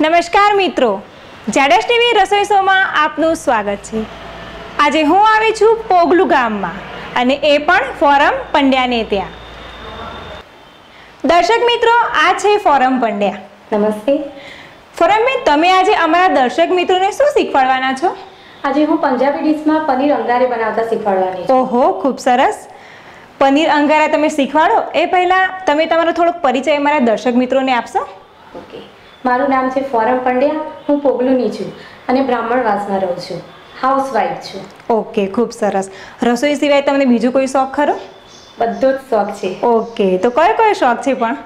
નમસ્કાર મિત્રો. જાડેશ ટીવી રસોઈ શોમાં આપનું સ્વાગત છે. આજે હું આવી છું પોગલું ગામમાં. અને એ પણ ફોરમ પંડ્યાને ત્યાં. દર્શક મિત્રો આ છે ફોરમ પંડ્યા. નમસ્તે. ફોરમબેન તમે આજે અમારા દર્શક મિત્રોને શું શીખવાડવાના છો? આજે હું પંજાબી ડીશમાં પનીર અંગારે બનાવતા શીખવાડવાની છું. ઓહો ખૂબ સરસ. પનીર અંગારા તમે શીખવાડો? એ પહેલાં તમે તમારો થોડોક પરિચય અમારા દર્શક મિત્રોને આપશો? ઓકે. મારું નામ છે ફોરમ પંડ્યા. હું પોગલુની છું અને બ્રાહ્મણવાસમાં રહું છું. હાઉસવાઈફ છું. ઓકે ખૂબ સરસ. રસોઈ સિવાય તમને બીજું કોઈ શોખ ખરો? બધો જ શોખ છે. ઓકે તો કયો કયો શોખ છે પણ?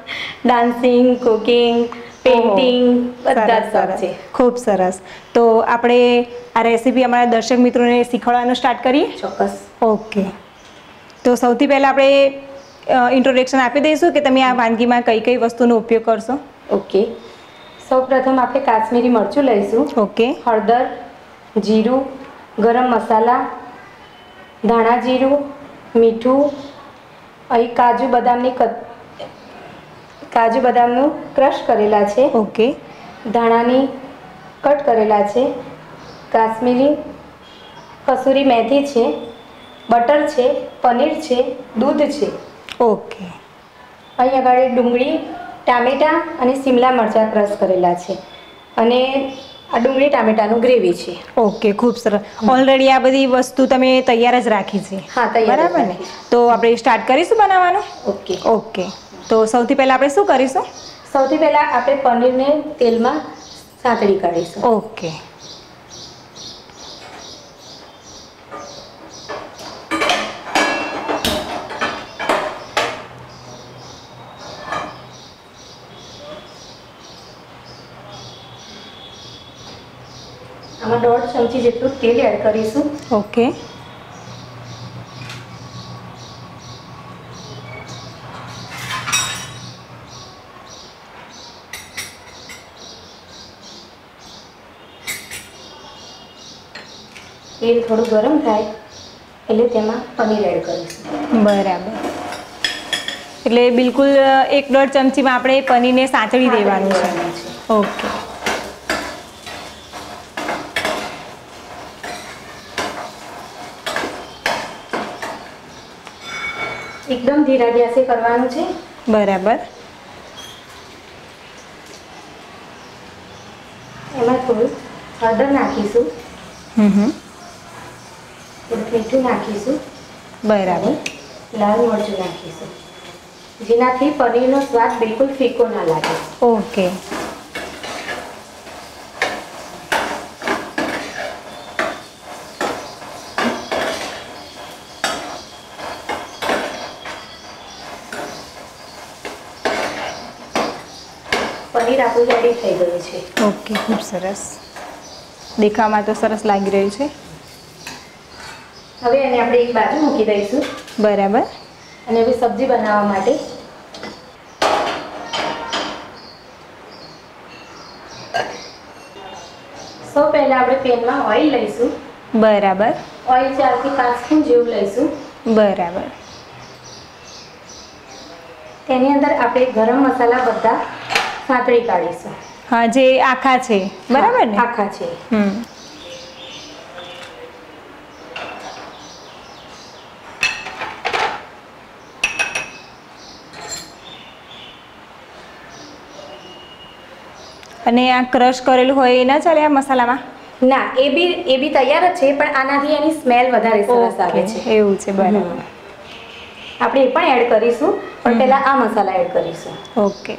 ડાન્સિંગ કુકિંગ પેઇન્ટિંગ બધા શોખ છે. ખૂબ સરસ. તો આપણે આ રેસીપી અમારા દર્શક મિત્રોને શીખવાડવાનું સ્ટાર્ટ કરીએ? ચોક્કસ. ઓકે. તો સૌથી પહેલાં આપણે ઇન્ટ્રોડક્શન આપી દઈશું કે તમે આ વાનગીમાં કઈ કઈ વસ્તુનો ઉપયોગ કરશો? ઓકે. સૌ પ્રથમ આપણે કાશ્મીરી મરચું લઈશું. ઓકે. હળદર જીરું ગરમ મસાલા ધાણા જીરું મીઠું અહીં કાજુ બદામની કાજુ બદામનું ક્રશ કરેલા છે. ઓકે. ધાણાની કટ કરેલા છે. કાશ્મીરી કસૂરી મેથી છે. બટર છે. પનીર છે. દૂધ છે. ઓકે. અહીં આગળ ડુંગળી ટામેટાં અને સિમલા મરચાં ક્રશ કરેલા છે. અને આ ડુંગળી ટામેટાનું ગ્રેવી છે. ઓકે ખૂબ સરસ. ઓલરેડી આ બધી વસ્તુ તમે તૈયાર જ રાખી છે. હા તૈયાર બરાબર ને? તો આપણે સ્ટાર્ટ કરીશું બનાવવાનું? ઓકે. ઓકે. તો સૌથી પહેલાં આપણે શું કરીશું? સૌથી પહેલાં આપણે પનીરને તેલમાં સાંતળી કાઢીશું. ઓકે. આમાં દોઢ ચમચી જેટલું તેલ એડ કરીશું. ઓકે તેલ થોડું ગરમ થાય એટલે તેમાં પનીર એડ કરીશું. બરાબર. એટલે બિલકુલ એક દોઢ ચમચીમાં આપણે પનીરને સાંચળી દેવાનું છે. ઓકે એકદમ ધીરા ગેસે કરવાનું છે. બરાબર. એમાં થોડું હળદર નાખીશું. હમ હમ થોડું મીઠું નાખીશું. બરાબર. લાલ મરચું નાખીશું. જેનાથી પનીરનો સ્વાદ બિલકુલ ફીકો ના લાગે. ઓકે. પનીર આપણું રેડી થઈ ગયું છે. ઓકે ખૂબ સરસ. દેખાવામાં તો સરસ લાગી રહ્યું છે. હવે એને આપણે એક બાજુ મૂકી દઈશું. બરાબર. અને હવે સબ્જી બનાવવા માટે સૌ પહેલા આપણે પેનમાં ઓઇલ લઈશું. બરાબર. ઓઇલ ચારથી પાંચ સ્પૂન જેવું લઈશું. બરાબર. તેની અંદર આપણે ગરમ મસાલા બધા સાંતળી કાઢીશું. હા જે આખા છે. બરાબર ને? આખા છે. હમ. અને આ ક્રશ કરેલું હોય એ ના ચાલે આ મસાલામાં? ના એ બી એ બી તૈયાર જ છે પણ આનાથી એની સ્મેલ વધારે સરસ આવે છે. એવું છે બરાબર. આપણે એ પણ એડ કરીશું પણ પહેલા આ મસાલા એડ કરીશું. ઓકે.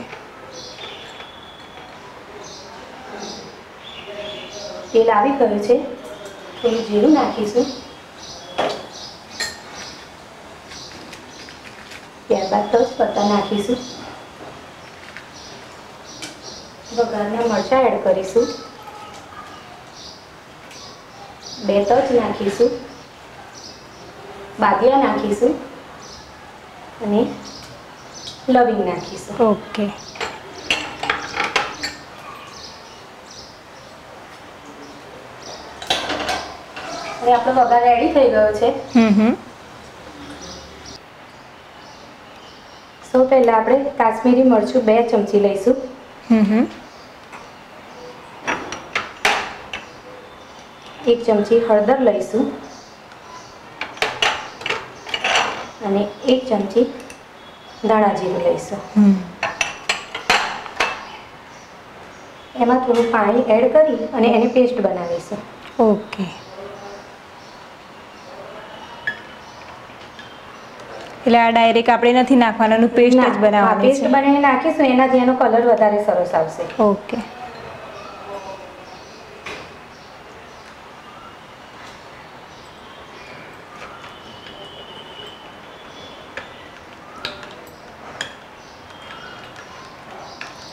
તેલ આવી ગયું છે. થોડું જીરું નાખીશું. ત્યારબાદ તજ પત્તા નાખીશું. વઘારના મરચાં એડ કરીશું. બે તજ નાખીશું. બાદિયા નાખીશું. અને લવિંગ નાખીશું. ઓકે. અને આપણો વઘાર રેડી થઈ ગયો છે. સૌ પહેલાં આપણે કાશ્મીરી મરચું બે ચમચી લઈશું. એક ચમચી હળદર લઈશું. અને એક ચમચી ધાણા જીરું લઈશું. હમ. એમાં થોડું પાણી એડ કરી અને એની પેસ્ટ બનાવીશું. ઓકે. એટલે આ ડાયરેક્ટ આપણે નથી નાખવાનું પેસ્ટ જ પેસ્ટ બનાવવાની છે. બનાવીને નાખીશું એનાથી એનો કલર વધારે સરસ આવશે. ઓકે.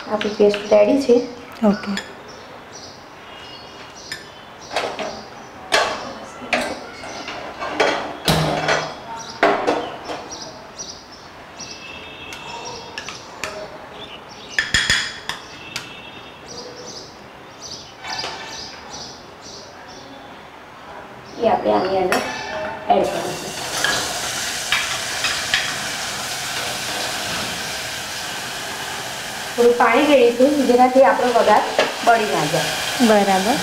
આપણી પેસ્ટ રેડી છે. ઓકે એ આપણે આની અંદર એડ કરીશું થોડું પાણી રેડીશું જેનાથી આપણો વઘાર બળી ના જાય. બરાબર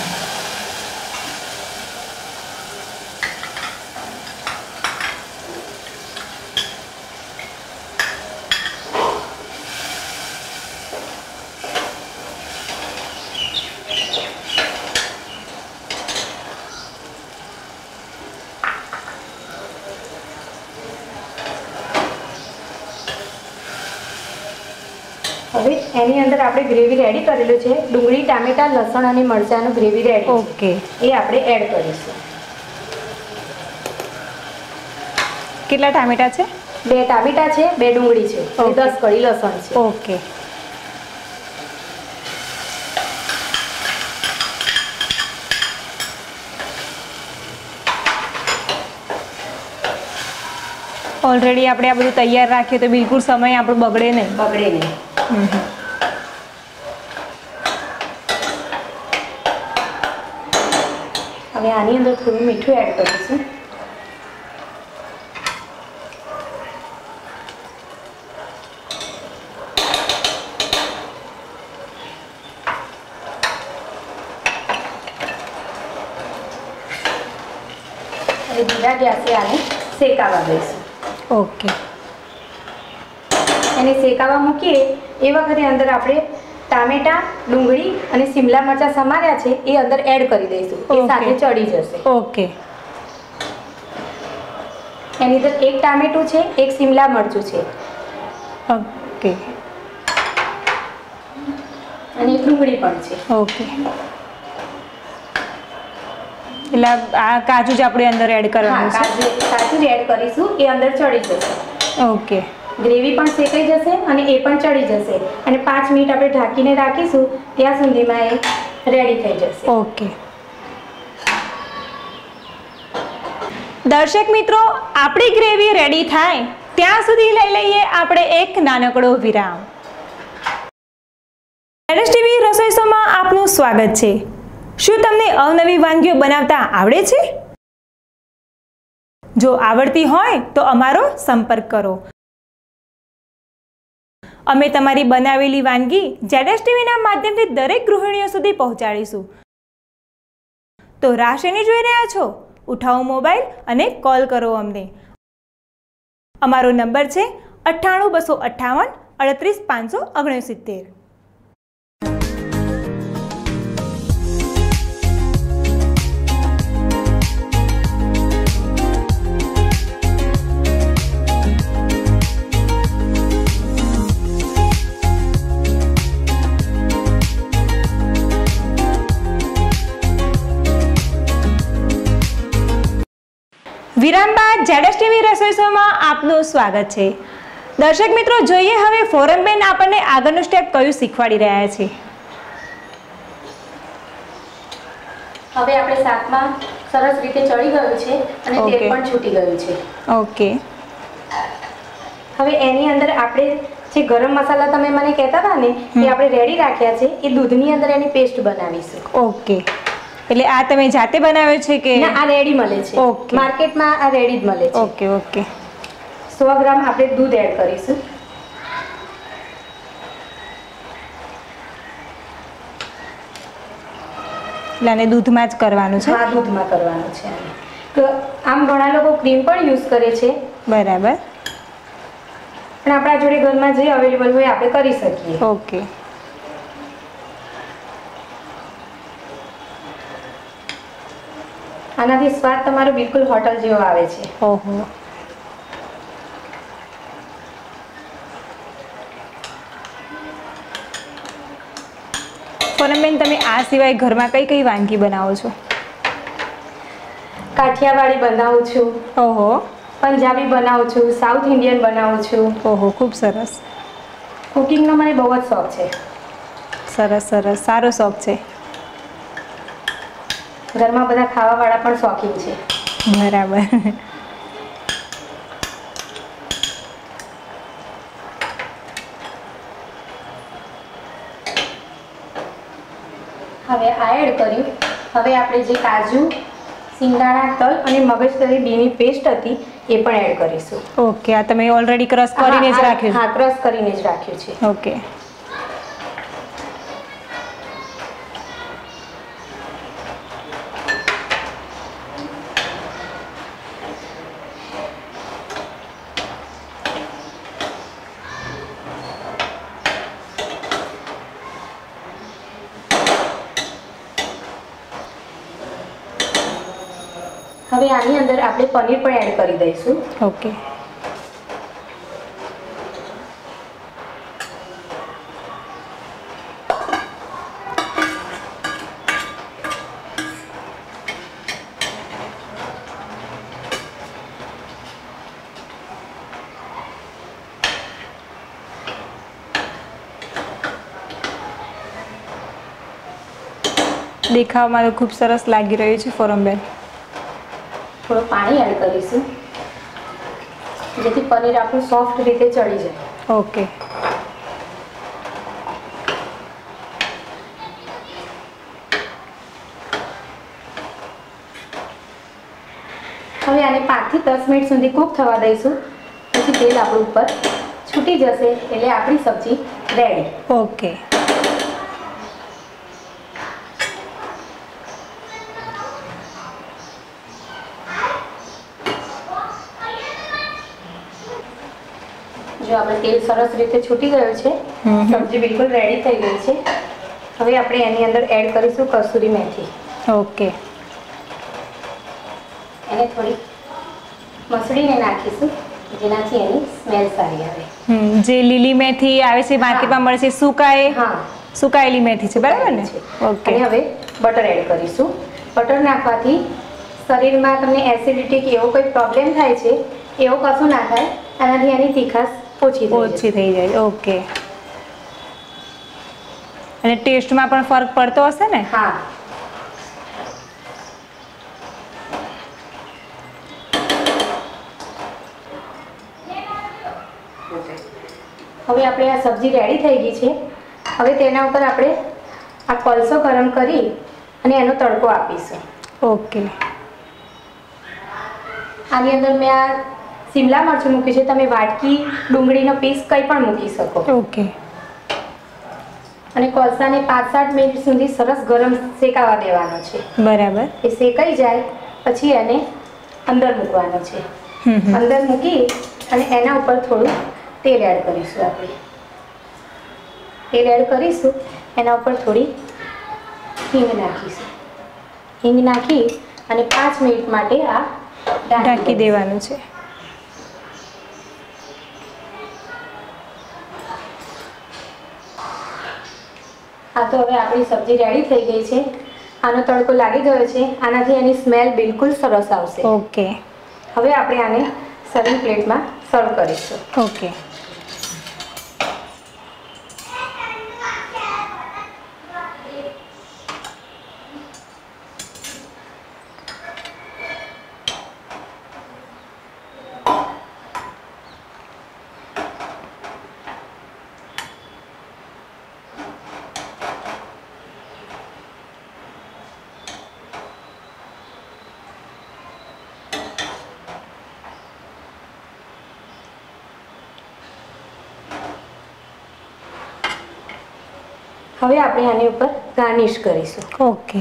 હવે એની અંદર આપણે ગ્રેવી રેડી કરેલું છે. ડુંગળી ટામેટા લસણ અને મરચાંનું ગ્રેવી રેડી ઓકે એ આપણે એડ કરીશું. કેટલા ટામેટા છે? બે ટામેટા છે બે ડુંગળી છે. દસ કળી લસણ છે. ઓકે ઓલરેડી આપણે આ બધું તૈયાર રાખીએ તો બિલકુલ સમય આપણો બગડે નહીં. બગડે નહીં હમ હમ. હવે આની અંદર થોડું મીઠું એડ કરીશું. ધીરા ગેસે આને શેકાવા દઈશું. ઓકે એને શેકાવા મૂકીએ એ વખતે અંદર આપણે ટામેટા ડુંગળી અને સિમલા મરચાં સમાર્યા છે એ અંદર એડ કરી દઈશું. એ સાથે ચડી જશે. ઓકે એની અંદર એક ટામેટું છે એક સિમલા મરચું છે. ઓકે અને એક ડુંગળી પણ છે. ઓકે એટલે આ- કાજુ જ આપણે અંદર એડ કરવાનું છે? કાજુ કાજુ એડ કરીશું એ અંદર ચડી જશે. ઓકે ગ્રેવી પણ શેકાઈ જશે અને એ પણ ચડી જશે. અને પાંચ મિનિટ આપણે ઢાંકીને રાખીશું, ત્યાં સુધીમાં એ રેડી થઈ જશે. ઓકે. દર્શક મિત્રો, આપણી ગ્રેવી રેડી થાય, ત્યાં સુધી લઈ લઈએ આપણે એક નાનકડો વિરામ. એનએસ ટીવી રસોઈ શોમાં આપનું સ્વાગત છે. શું તમને અવનવી વાનગીઓ બનાવતા આવડે છે? જો આવડતી હોય તો અમારો સંપર્ક કરો. અમે તમારી બનાવેલી વાનગી જેડેસ ટીવીના માધ્યમથી દરેક ગૃહિણીઓ સુધી પહોંચાડીશું. તો રાશિની જોઈ રહ્યા છો? ઉઠાવો મોબાઈલ અને કોલ કરો અમને. અમારો નંબર છે અઠ્ઠાણું બસો અઠ્ઠાવન અડત્રીસ પાંચસો ઓગણસિત્તેર. શોમાં આપનું સ્વાગત છે. દર્શક મિત્રો જોઈએ હવે ફોરમબેન આપણને આગળનું સ્ટેપ કયું શીખવાડી રહ્યા છે. હવે આપણે શાકમાં સરસ રીતે ચડી ગયું છે અને તે પણ છૂટી ગયું છે. ઓકે હવે એની અંદર આપણે જે ગરમ મસાલા તમે મને કહેતા હતા ને એ આપણે રેડી રાખ્યા છે એ દૂધની અંદર એની પેસ્ટ બનાવીશું. ઓકે એટલે આ તમે જાતે બનાવ્યો છે કે ના આ રેડી મળે છે. ઓકે માર્કેટમાં આ રેડી જ મળે છે. ઓકે ઓકે સો ગ્રામ આપણે દૂધ એડ કરીશું. એટલે આને દૂધમાં જ કરવાનું છે? હા દૂધમાં કરવાનું છે તો આમ ઘણા લોકો ક્રીમ પણ યુઝ કરે છે. બરાબર. પણ આપણા જોડે ઘરમાં જે અવેલેબલ હોય આપણે કરી શકીએ. ઓકે આનાથી સ્વાદ તમારો બિલકુલ હોટલ જેવો આવે છે. ઓહો. પૂનમબેન તમે આ સિવાય ઘરમાં કઈ કઈ વાનગી બનાવો છો? કાઠિયાવાડી બનાવું છું. ઓહો. પંજાબી બનાવું છું. સાઉથ ઇન્ડિયન બનાવું છું. ઓહો ખૂબ સરસ. કુકિંગનો મને બહુ જ શોખ છે. સરસ સરસ. સારો શોખ છે. ઘરમાં બધા ખાવાવાળા પણ શોખીન છે. બરાબર. હવે આ એડ કર્યું. હવે આપણે જે કાજુ સિંગાણા તલ અને મગજતરી બેની પેસ્ટ હતી એ પણ એડ કરીશું. ઓકે આ તમે ઓલરેડી ક્રશ કરીને જ રાખ્યું હા ક્રશ કરીને જ રાખ્યું છે છે. ઓકે. હવે આની અંદર આપણે પનીર પણ એડ કરી દઈશું ઓકે દેખાવમાં તો ખૂબ સરસ લાગી રહ્યું છે ફોરમબેન થોડું પાણી એડ કરીશું. જેથી પનીર આપણું સોફ્ટ રીતે ચડી જાય. ઓકે હવે આને પાંચથી દસ મિનિટ સુધી કૂક થવા દઈશું. પછી તેલ આપણું ઉપર છૂટી જશે એટલે આપણી સબ્જી રેડી ઓકે જો આપણે તેલ સરસ રીતે છૂટી ગયું છે. સબ્જી બિલકુલ રેડી થઈ ગઈ છે. હવે આપણે એની અંદર એડ કરીશું કસૂરી મેથી. ઓકે. એને થોડી મસળીને નાખીશું જેનાથી એની સ્મેલ સારી આવે. જે લીલી મેથી આવે છે માર્કેટમાં મળે છે સુકાય. હા. સુકાયેલી મેથી છે બરાબર ને. ઓકે. અને હવે બટર એડ કરીશું. બટર નાખવાથી શરીરમાં તમને એસિડિટી કે એવો કોઈ પ્રોબ્લેમ થાય છે એવો કશું ના થાય. આનાથી એની તીખાશ ઓછી ઓછી થઈ જાય ઓકે. અને ટેસ્ટમાં પણ ફરક પડતો હશે ને? હા. હવે આપણે આ સબ્જી રેડી થઈ ગઈ છે. હવે તેના ઉપર આપણે આ કોલસો ગરમ કરી અને એનો તડકો આપીશું. ઓકે. આની અંદર મેં આ શિમલા મરચું મૂક્યું છે. તમે વાટકી ડુંગળીનો પીસ કંઈ પણ મૂકી શકો. ઓકે. અને કોલસાને પાંચ સાત મિનિટ સુધી સરસ ગરમ શેકાવા દેવાનો છે. બરાબર. એ શેકાઈ જાય પછી એને અંદર મૂકવાનો છે. અંદર મૂકી અને એના ઉપર થોડું તેલ એડ કરીશું આપણે. તેલ એડ કરીશું એના ઉપર થોડી હિંગ નાખીશું. હિંગ નાખી અને પાંચ મિનિટ માટે આ ઢાંકી દેવાનું છે આ તો હવે આપણી સબ્જી રેડી થઈ ગઈ છે. આનો તડકો લાગી ગયો છે. આનાથી એની સ્મેલ બિલકુલ સરસ આવશે. ઓકે હવે આપણે આને સર્વિંગ પ્લેટમાં સર્વ કરીશું. ઓકે હવે આપણે આની ઉપર ગાર્નિશ કરીશું. ઓકે.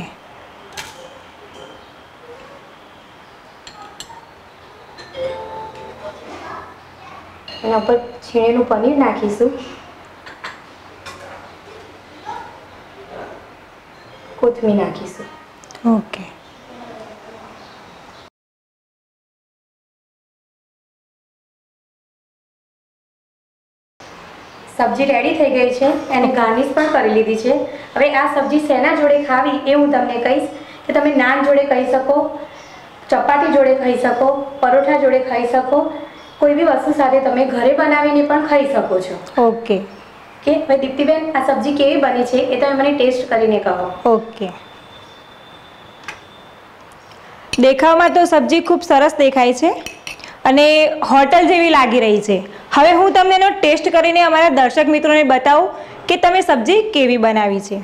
એના ઉપર છીણેલું પનીર નાખીશું. કોથમીર નાખીશું ઓકે સબ્જી રેડી થઈ ગઈ છે. એને ગાર્નિશ પણ કરી લીધી છે. હવે આ સબ્જી શેના જોડે ખાવી એ હું તમને કહીશ કે તમે નાન જોડે ખાઈ શકો ચપાતી જોડે ખાઈ શકો પરોઠા જોડે ખાઈ શકો કોઈ બી વસ્તુ સાથે તમે ઘરે બનાવીને પણ ખાઈ શકો છો. ઓકે. કે ભાઈ દીપ્તિબેન આ સબ્જી કેવી બની છે એ તમે મને ટેસ્ટ કરીને કહો. ઓકે. દેખાવમાં તો સબ્જી ખૂબ સરસ દેખાય છે. અને હોટલ જેવી લાગી રહી છે. હવે હું તમને એનો ટેસ્ટ કરીને અમારા દર્શક મિત્રોને બતાવું કે તમે સબ્જી કેવી બનાવી છે.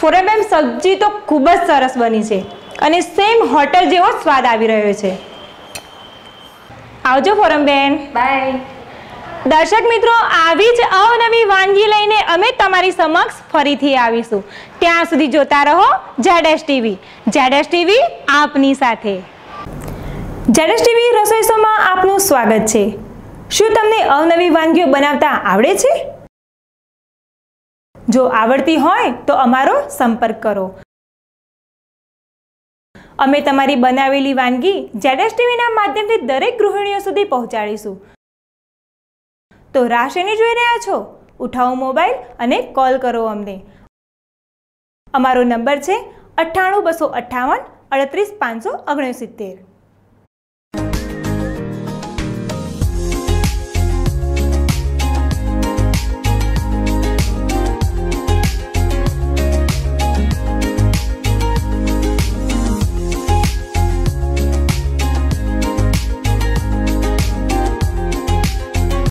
ફોરમેમ સબ્જી તો ખૂબ જ સરસ બની છે અને સેમ હોટલ જેવો સ્વાદ આવી રહ્યો છે. આવજો ફોરમબેન બાય દર્શક મિત્રો, આવી જ અવનવી વાનગી લઈને અમે તમારી સમક્ષ ફરીથી આવીશું. ત્યાં સુધી જોતા રહો જેડેશ ટીવી. જેડેશ ટીવી આપની સાથે. જેડેશ ટીવી રસોઈ શોમાં આપનું સ્વાગત છે. શું તમને અવનવી વાનગીઓ બનાવતા આવડે છે? જો આવડતી હોય તો અમારો સંપર્ક કરો. અમે તમારી બનાવેલી વાનગી જેડેશ ટીવીના માધ્યમથી દરેક ગૃહિણીઓ સુધી પહોંચાડીશું. તો રાશિની જોઈ રહ્યા છો? ઉઠાવો મોબાઈલ અને કોલ કરો અમને. અમારો નંબર છે અઠ્ઠાણું બસો અઠ્ઠાવન અડત્રીસ પાંચસો ઓગણસિત્તેર.